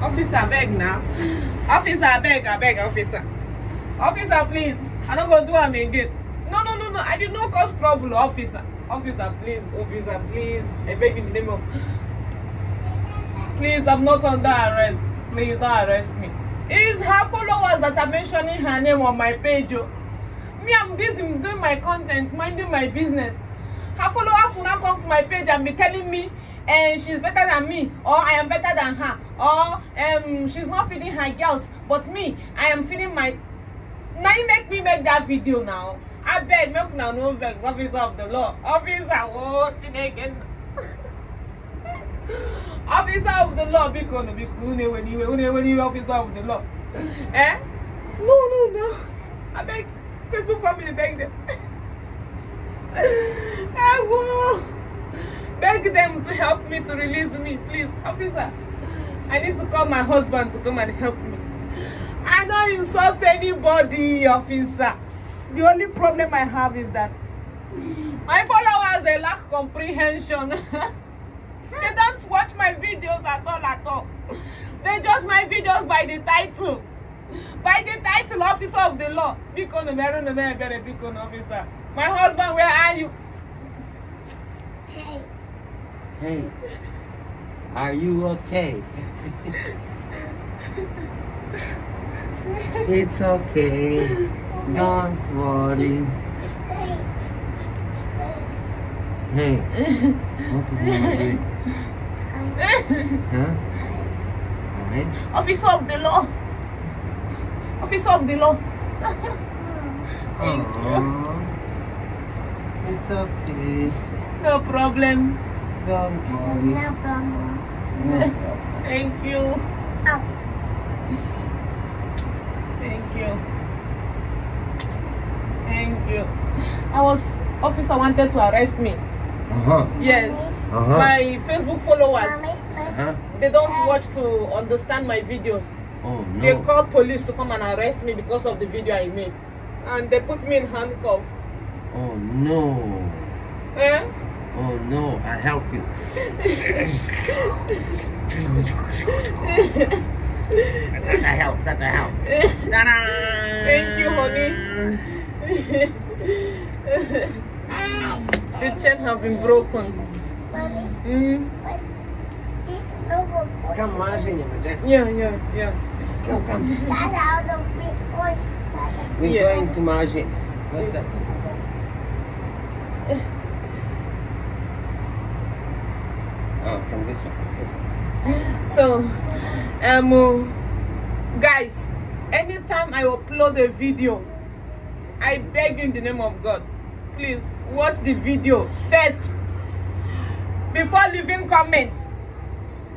Officer, beg now. Officer, beg, I beg, officer. Officer, please. I don't go do am again. No, no, no, no. I did not cause trouble, officer. Officer, please. Officer, please. I beg in the name of. Please, I'm not under arrest. Please don't arrest me. It's her followers that are mentioning her name on my page. Oh. Me, I'm busy doing my content, minding my business. Her followers will now come to my page and be telling me and she's better than me or I am better than her or um she's not feeding her girls but me I am feeding my now you make me make that video now? I beg make una no vex officer of the law. Officer oh Chineke. Officer of the law biko no biko unu ewe n'iwe unu ewe officer of the law. Eh? No no no. I beg Facebook family beg them. Ewo beg them to help me to release me please. Officer I need to call my husband to come and help me. I don't insult anybody officer. The only problem I have is that my followers they lack comprehension. They don't watch my videos at all at all. They judge my videos by the title. By the title officer of the law. Biko no meru no mere bere biko no officer. My husband where are you? Hey. Hey, are you okay? it's okay. Don't worry. Hey, what is mama doing? Huh? Nice. officer of the law officer of the law Thank you. It's okay. no problem Don't. No problem. No problem. thank you Ow. thank you thank you I was officer wanted to arrest me Uh-huh. yes Uh-huh. my Facebook followers Mommy, let's Huh? they don't watch to understand my videos Oh they called police to come and arrest me because of the video I made and they put me in handcuff Oh no. eh? Oh no, I help you. that I help, that I help. Ta-da! Thank you, honey. the chain have been broken Mommy, mm. what? No. Come, Margina, Majestic. yeah yeah yeah Come, come. Dada, I don't be voice. Dada. We're Yeah. going to Margina. What's that? Oh, from this one. Okay. So, um, uh, guys, anytime I upload a video, I beg you in the name of God, please watch the video first before leaving comments.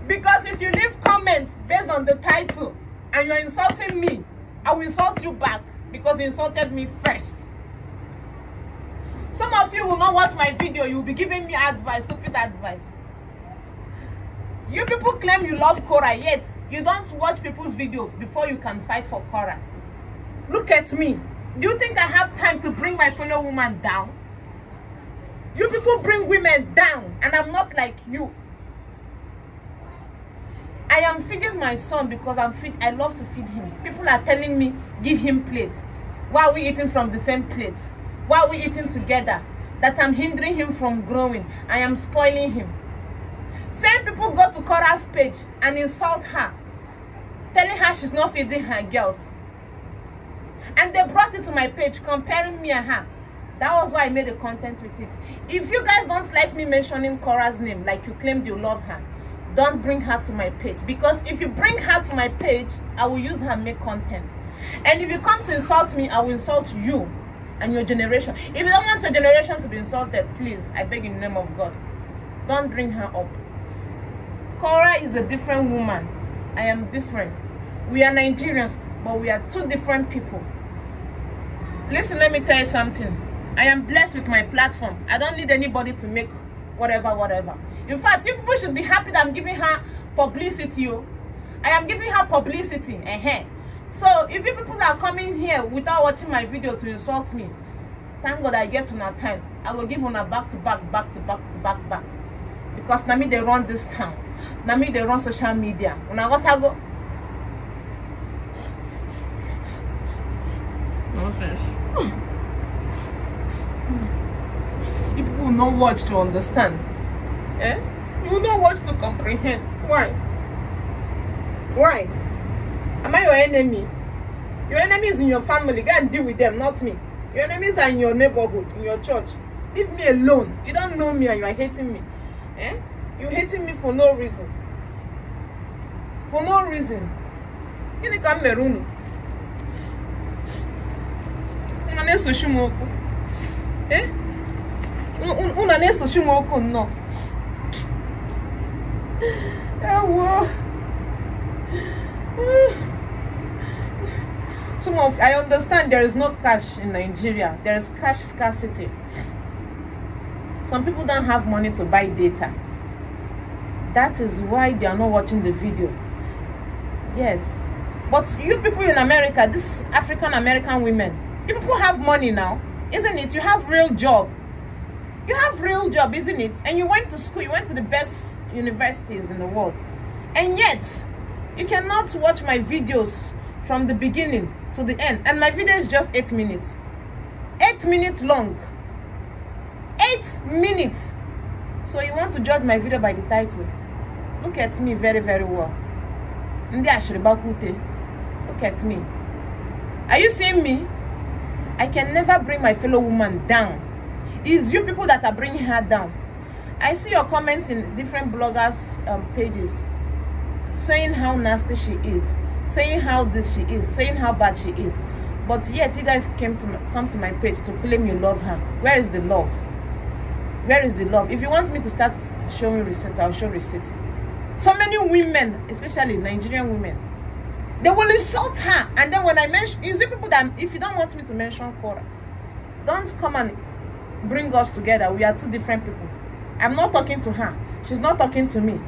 Because if you leave comments based on the title and you're insulting me, I will insult you back because you insulted me first. Some of you will not watch my video, you will be giving me advice, stupid advice. You people claim you love Korra, yet you don't watch people's video before you can fight for Korra. Look at me. Do you think I have time to bring my fellow woman down? You people bring women down, and I'm not like you. I am feeding my son because I'm feed. I love to feed him. People are telling me give him plates. Why are we eating from the same plate? Why are we eating together? That I'm hindering him from growing. I am spoiling him. Same people go to Korra's page and insult her, telling her she's not feeding her girls. And they brought it to my page, comparing me and her. That was why I made a content with it. If you guys don't like me mentioning Korra's name, like you claimed you love her, don't bring her to my page. Because if you bring her to my page, I will use her make content. And if you come to insult me, I will insult you and your generation. If you don't want your generation to be insulted, please, I beg in the name of God, don't bring her up. Korra is a different woman. I am different. We are Nigerians, but we are two different people. Listen, let me tell you something. I am blessed with my platform. I don't need anybody to make whatever, whatever. In fact, you people should be happy that I'm giving her publicity. Oh. I am giving her publicity. uh So, if you people that are coming here without watching my video to insult me, thank God I get to that time. I will give una back to back, back to back to back, back. Because na me they run this town na me dey run social media. Una go. Nonsense. People people not watch to understand. Eh? You no watch to comprehend. Why? Why? Am i your enemy? Your enemy is in your family. Go and deal with them not me. Your enemies are in your neighborhood in your church. Leave me alone. You don't know me and you are hating me. Eh? You hating me for no reason. For no reason. Gịnị ka m mere unu? Unu na-esochi. Eh? Unu- na-esochi m okwu nnọọ. Ewo. I understand there is no cash in Nigeria. There is cash scarcity. Some people don't have money to buy data. That is why they are not watching the video. Yes. But you people in America, this African American women, you people have money now, isn't it? You have real job. You have real job, isn't it? And you went to school, you went to the best universities in the world. And yet, you cannot watch my videos from the beginning to the end. And my video is just eight minutes. Eight minutes long. Eight minutes. So you want to judge my video by the title. Look at me very, very well. Ndị ashiribakute. Look at me. Are you seeing me? I can never bring my fellow woman down. It's you people that are bringing her down. I see your comments in different bloggers' um, pages saying how nasty she is, saying how this she is, saying how bad she is. But yet you guys came to my, come to my page to claim you love her. Where is the love? Where is the love? If you want me to start showing receipt, I'll show receipt. So many women, especially Nigerian women, they will insult her. And then when I mention, you see people that if you don't want me to mention Korra, don't come and bring us together. We are two different people. I'm not talking to her. She's not talking to me.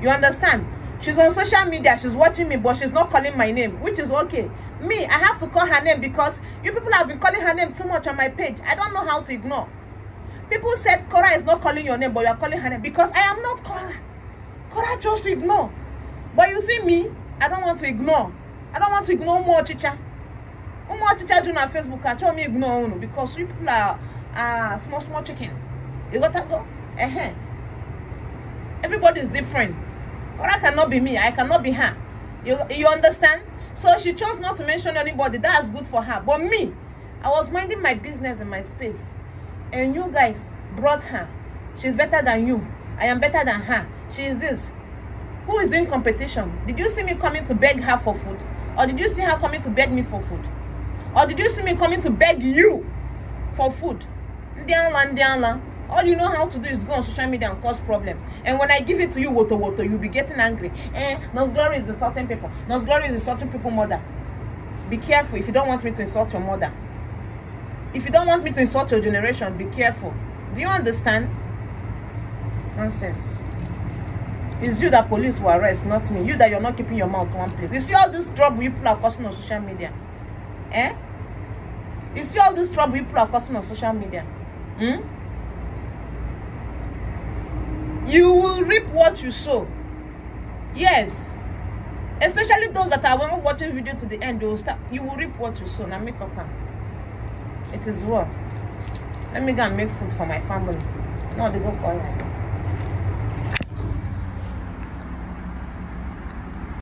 You understand? She's on social media. She's watching me, but she's not calling my name, which is okay. Me, I have to call her name because you people have been calling her name too much on my page. I don't know how to ignore. People said Korra is not calling your name, but you are calling her name because I am not Korra. Korra chose to ignore. But you see me, I don't want to ignore. I don't want to ignore more chicha. Ụmụ ọchịcha jụ na Facebook achọghị me ignore unu because you people are, are small small chicken. You got that go? Uh-huh. Everybody is different. Korra cannot be me. I cannot be her. You, you understand? So she chose not to mention anybody. That's good for her. But me, I was minding my business in my space. And you guys brought her. She's better than you. I am better than her. She is this. Who is doing competition? Did you see me coming to beg her for food? Or did you see her coming to beg me for food? Or did you see me coming to beg you for food? Ndianla, ndianla. All you know how to do is go on social media and cause problem. And when I give it to you, woto woto, you'll be getting angry. Eh, Nurse Glory is insulting people. Nurse Glory is insulting people mother. Be careful if you don't want me to insult your mother. If you don't want me to insult your generation, be careful. Do you understand? Nonsense. It's you that police will arrest, not me. You that you're not keeping your mouth one place. You see all this trouble you people are causing on social media? Eh? You see all this trouble you people are causing on social media? Hmm? You will reap what you sow. Yes. Especially those that are watching video to the end, they will start. You will reap what you sow. Now me talk. It is well. Let me go and make food for my family. No, they go call.